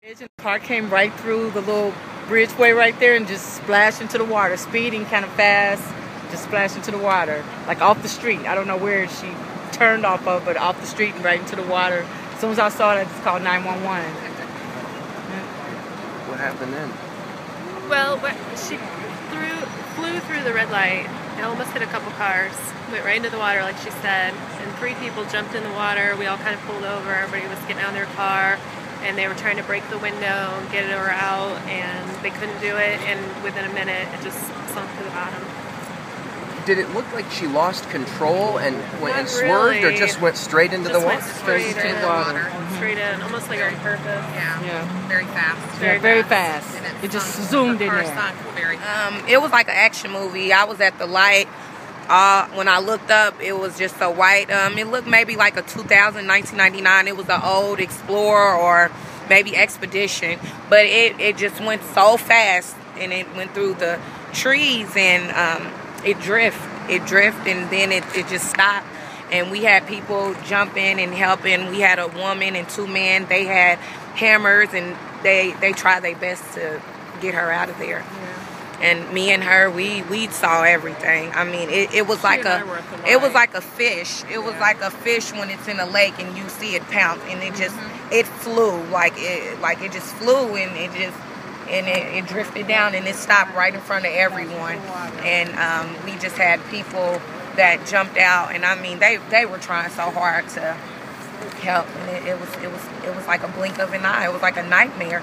The car came right through the little bridgeway right there and just splashed into the water, speeding kind of fast, just splashed into the water, like off the street. I don't know where she turned off of, but off the street and right into the water. As soon as I saw it, I just called 911. What happened then? Well, she threw, flew through the red light and almost hit a couple cars. Went right into the water, like she said. And three people jumped in the water. We all kind of pulled over. Everybody was getting out of their car and they were trying to break the window and get her out and they couldn't do it and within a minute it just sunk to the bottom did it look like she lost control and went Not and swerved really. or just went straight into just the went water straight, Straight into in the water. Mhm. straight in almost like on purpose Yeah. Yeah. Very fast. Very yeah, very fast. fast. And It just zoomed the in car there. sunk very fast. Um, it was like an action movie. I was at the light. Uh, when I looked up, it was just a white. Um, it looked maybe like a 2000, 1999. It was an old Explorer or maybe Expedition, but it, it just went so fast and it went through the trees and um, it drift. It drift and then it, it just stopped. And we had people jumping and helping. We had a woman and two men. They had hammers and they they tried their best to get her out of there and me and her we we saw everything. I mean it, it was like a were at the it was like a fish. It was like a fish when it's in a lake and you see it pounce and it just it flew like it like it just flew and it just and it, it drifted down and it stopped right in front of everyone. and um, we just had people that jumped out and i mean they they were trying so hard to help and it, it was it was it was like a blink of an eye. It was like a nightmare